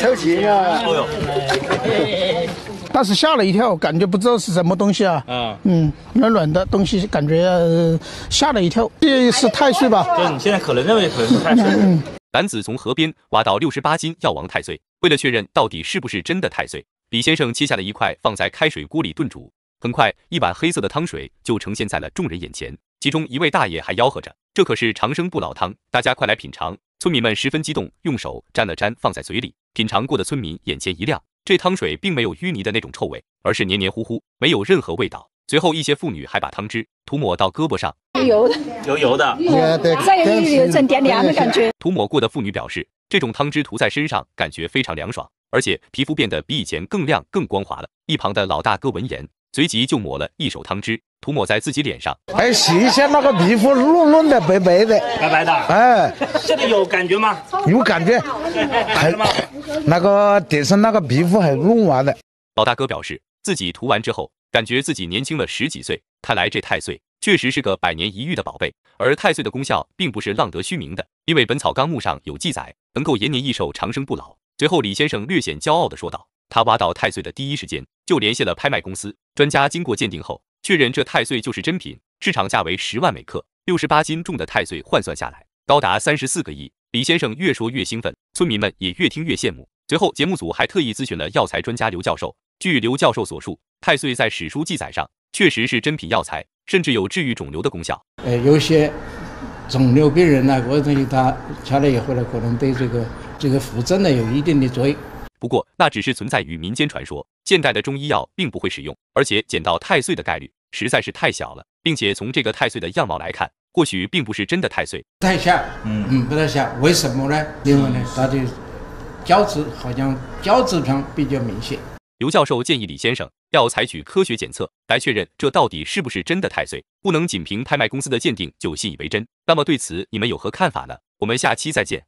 抽筋啊！哦呦，但是吓了一跳，感觉不知道是什么东西啊。啊，嗯，软软的东西，感觉吓了一跳。这是太岁吧？对，你现在可能认为可能是太岁。男子从河边挖到六十八斤药王太岁，为了确认到底是不是真的太岁，李先生切下了一块放在开水锅里炖煮。很快，一碗黑色的汤水就呈现在了众人眼前。其中一位大爷还吆喝着：“这可是长生不老汤，大家快来品尝！”村民们十分激动，用手沾了沾，放在嘴里。品尝过的村民眼前一亮，这汤水并没有淤泥的那种臭味，而是黏黏糊糊，没有任何味道。随后，一些妇女还把汤汁涂抹到胳膊上，油的，油油的，再有有一阵点凉的感觉。涂抹过的妇女表示，这种汤汁涂在身上，感觉非常凉爽，而且皮肤变得比以前更亮、更光滑了。一旁的老大哥闻言。随即就抹了一手汤汁，涂抹在自己脸上。哎，洗一下那个皮肤，润润的，白白的，白白的。哎，现在有感觉吗？有感觉，还那个脸上那个皮肤很润滑的。老大哥表示，自己涂完之后，感觉自己年轻了十几岁。看来这太岁确实是个百年一遇的宝贝。而太岁的功效并不是浪得虚名的，因为《本草纲目》上有记载，能够延年益寿、长生不老。随后，李先生略显骄傲地说道。他挖到太岁的第一时间，就联系了拍卖公司专家，经过鉴定后，确认这太岁就是真品，市场价为十万每克，六十八斤重的太岁换算下来高达三十四个亿。李先生越说越兴奋，村民们也越听越羡慕。随后，节目组还特意咨询了药材专家刘教授。据刘教授所述，太岁在史书记载上确实是真品药材，甚至有治愈肿瘤的功效。呃，有些肿瘤病人呢，或者东西他吃了以后呢，可能对这个这个扶正呢有一定的作用。不过那只是存在于民间传说，现代的中医药并不会使用，而且捡到太岁的概率实在是太小了，并且从这个太岁的样貌来看，或许并不是真的太岁，太像，嗯嗯，不太像，为什么呢？因为呢，它的胶质好像胶质上比较明显。刘教授建议李先生要采取科学检测来确认这到底是不是真的太岁，不能仅凭拍卖公司的鉴定就信以为真。那么对此你们有何看法呢？我们下期再见。